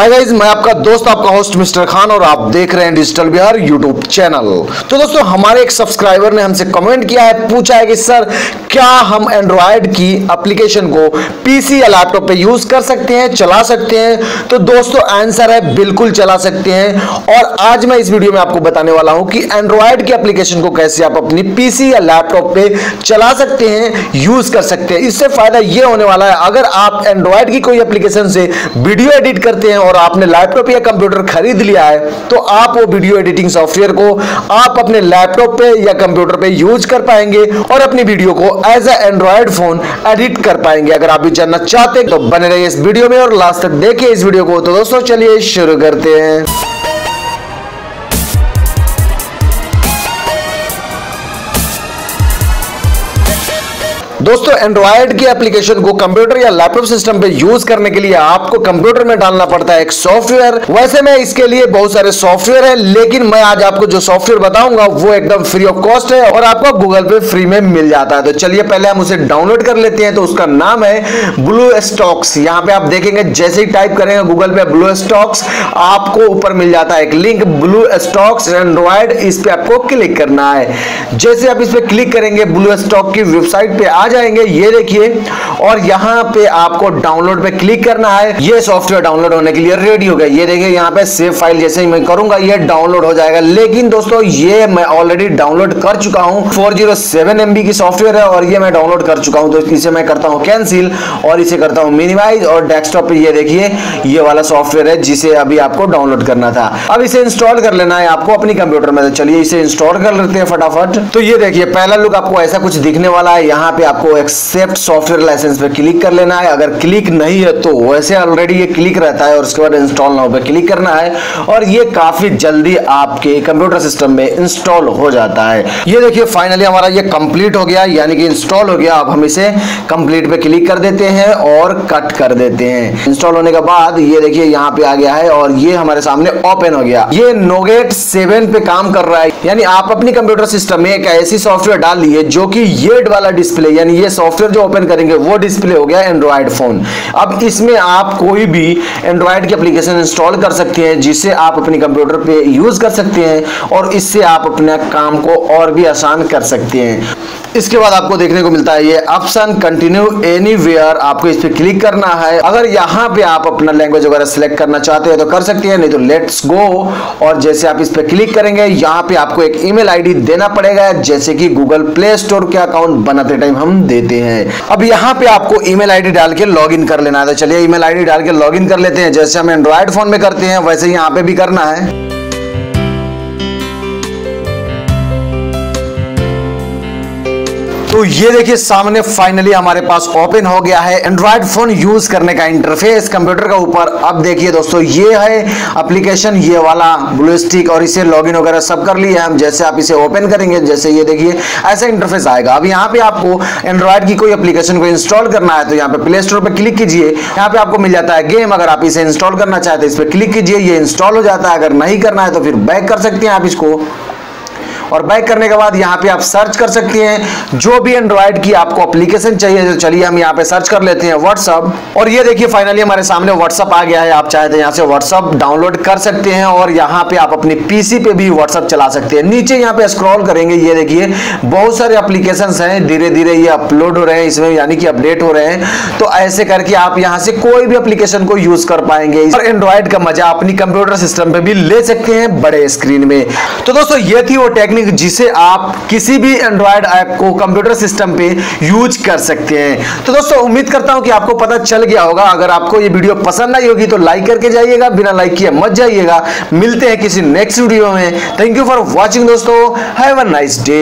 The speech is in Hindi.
हाय गाइज़ मैं आपका दोस्त, आपका होस्ट मिस्टर खान और आप देख रहे हैं डिजिटल बिहार यूट्यूब चैनल तो दोस्तों, हमारे एक सब्सक्राइबर ने हमसे कमेंट किया है, पूछा है कि, सर क्या हम एंड्रॉयड की एप्लीकेशन को पीसी या लैपटॉप पे यूज़ कर सकते हैं, चला सकते हैं? तो दोस्तों आंसर है, बिल्कुल चला सकते हैं। और आज मैं इस वीडियो में आपको बताने वाला हूँ कि एंड्रॉयड की एप्लीकेशन को कैसे आप अपनी पीसी या लैपटॉप पे चला सकते हैं यूज़ कर सकते हैं। इससे फ़ायदा यह होने वाला है, अगर आप एंड्रॉयड की कोई एप्लीकेशन से वीडियो एडिट करते हैं और आपने लैपटॉप या कंप्यूटर खरीद लिया है तो आप वो वीडियो एडिटिंग सॉफ्टवेयर को आप अपने लैपटॉप पे या कंप्यूटर पे यूज़ कर पाएँगे और अपनी वीडियो को एज ए फ़ोन एडिट कर पाएँगे। अगर आप भी जानना चाहते हैं तो बने रहिए इस वीडियो में और लास्ट तक देखिए इस वीडियो को। तो दोस्तों, चलिए शुरू करते हैं। दोस्तों एंड्रॉयड की एप्लीकेशन को कंप्यूटर या लैपटॉप सिस्टम पे यूज़ करने के लिए आपको कंप्यूटर में डालना पड़ता है एक सॉफ्टवेयर वैसे में इसके लिए बहुत सारे सॉफ्टवेयर है, लेकिन मैं आज आपको जो सॉफ्टवेयर बताऊँगा, वो एकदम फ्री ऑफ़ कॉस्ट है और आपको गूगल पे फ्री में मिल जाता है। तो चलिए, पहले हम उसे डाउनलोड कर लेते हैं तो उसका नाम है ब्लू स्टॉक्स यहाँ पे आप देखेंगे, जैसे ही टाइप करेंगे गूगल पे ब्लू स्टॉक्स आपको ऊपर मिल जाता है एक लिंक ब्लू स्टॉक्स एंड्रॉयड इस पे आपको क्लिक करना है। जैसे आप इस पे क्लिक करेंगे ब्लू स्टॉक की वेबसाइट पे आ जाएँगे, ये देखिए। और यहाँ पे आपको डाउनलोड पे क्लिक करना है। ये सॉफ्टवेयर डाउनलोड होने के लिए रेडी हो गया। ये देखिए, यहाँ पे सेव फ़ाइल जैसे ही मैं करूँगा, ये डाउनलोड हो जाएगा। लेकिन दोस्तों, ये मैं ऑलरेडी डाउनलोड कर चुका हूँ। फोर ज़ीरो की सॉफ्टवेयर है और ये मैं डाउनलोड कर चुका हूँ। तो इसे मैं करता हूँ कैंसिल और इसे करता हूँ मिनिमाइज और डेस्कटॉप पे ये देखिए, ये वाला सॉफ्टवेयर है जिसे अभी आपको डाउनलोड करना था। अब इसे इंस्टॉल कर लेना है आपको अपनी कंप्यूटर में। तो चलिए इसे इंस्टॉल कर लेते हैं फटाफट। तो ये देखिए, पहला लुक आपको ऐसा कुछ दिखने वाला है। यहाँ पे आपको एक्सेप्ट सॉफ्टवेयर लाइसेंस पे क्लिक कर लेना है। अगर क्लिक नहीं है तो वैसे ऑलरेडी ये क्लिक रहता है और उसके बाद इंस्टॉल नाउ पे क्लिक करना है। और ये काफ़ी जल्दी आपके कंप्यूटर सिस्टम में इंस्टॉल हो जाता है। ये देखिए फाइनली हमारा ये कंप्लीट हो गया, यानी कि इंस्टॉल हो गया। अब हम इसे कंप्लीट पे क्लिक कर देते हैं और कट कर देते हैं। इंस्टॉल होने के बाद ये देखिए, यहाँ पे आ गया है और ये हमारे सामने ओपन हो गया। ये नोगेट सेवन पे काम कर रहा है। यानी आप अपनी कंप्यूटर सिस्टम में एक ऐसी सॉफ्टवेयर डाल ली है जो कि ये वाला डिस्प्ले यानी ये सॉफ्टवेयर जो ओपन करेंगे, वो डिस्प्ले हो गया एंड्रॉयड फ़ोन अब इसमें आप कोई भी एंड्रॉयड की एप्लीकेशन इंस्टॉल कर सकते हैं, जिसे आप अपने कंप्यूटर पे यूज़ कर सकते हैं, और इससे आप अपने काम को और भी आसान कर सकते हैं। इसके बाद आपको देखने को मिलता है ये ऑप्शन कंटिन्यू एनीवेयर आपको इस पर क्लिक करना है। अगर यहाँ पे आप अपना लैंग्वेज वगैरह सिलेक्ट करना चाहते हैं तो कर सकते हैं, नहीं तो लेट्स गो और जैसे आप इस पर क्लिक करेंगे, यहाँ पे आपको एक ईमेल आईडी देना पड़ेगा, जैसे कि गूगल प्ले स्टोर के अकाउंट बनाते टाइम हम देते हैं। अब यहाँ पे आपको ईमेल आईडी डाल के लॉगिन कर लेना है। तो चलिए ईमेल आईडी डाल के लॉगिन कर लेते हैं। जैसे हम एंड्रॉयड फ़ोन में करते हैं, वैसे यहाँ पे भी करना है। तो ये देखिए, सामने फाइनली हमारे पास ओपन हो गया है एंड्रॉयड फ़ोन यूज़ करने का इंटरफेस कंप्यूटर का ऊपर। अब देखिए दोस्तों, ये है एप्लीकेशन ये वाला ब्लू स्टिक और इसे लॉगिन वगैरह सब कर लिए हम। जैसे आप इसे ओपन करेंगे, जैसे ये देखिए, ऐसा इंटरफेस आएगा। अब यहाँ पे आपको एंड्रॉयड की कोई एप्लीकेशन को इंस्टॉल करना है तो यहाँ पे प्ले स्टोर पर क्लिक कीजिए। यहाँ पे आपको मिल जाता है गेम अगर आप इसे इंस्टॉल करना चाहते हैं, इस पर क्लिक कीजिए। ये इंस्टॉल हो जाता है। अगर नहीं करना है तो फिर बैक कर सकते हैं आप इसको। और बैक करने के बाद यहाँ पे आप सर्च कर सकते हैं। जो भी एंड्रॉयड की आपको एप्लीकेशन चाहिए तो चलिए हम यहाँ पे सर्च कर लेते हैं व्हाट्सअप और ये देखिए फाइनली हमारे सामने व्हाट्सअप आ गया है। आप चाहे तो यहाँ से व्हाट्सअप डाउनलोड कर सकते हैं और यहाँ पे आप अपनी पीसी पे भी व्हाट्सअप चला सकते हैं। नीचे यहाँ पे स्क्रॉल करेंगे, ये देखिए, बहुत सारे अप्लीकेशन हैं। धीरे धीरे ये अपलोड हो रहे हैं, इसमें यानी कि अपडेट हो रहे हैं। तो ऐसे करके आप यहाँ से कोई भी अप्लीकेशन को यूज़ कर पाएँगे। और एंड्रॉयड का मज़ा अपनी कंप्यूटर सिस्टम पे भी ले सकते हैं बड़े स्क्रीन में। तो दोस्तों, ये थी वो टेक्निक टेक्निक जिसे आप किसी भी एंड्रॉयड ऐप को कंप्यूटर सिस्टम पे यूज़ कर सकते हैं। तो दोस्तों, उम्मीद करता हूँ कि आपको पता चल गया होगा। अगर आपको ये वीडियो पसंद आई होगी तो लाइक करके जाइएगा, बिना लाइक किए मत जाइएगा। मिलते हैं किसी नेक्स्ट वीडियो में। थैंक यू फॉर वॉचिंग दोस्तों। Have a nice day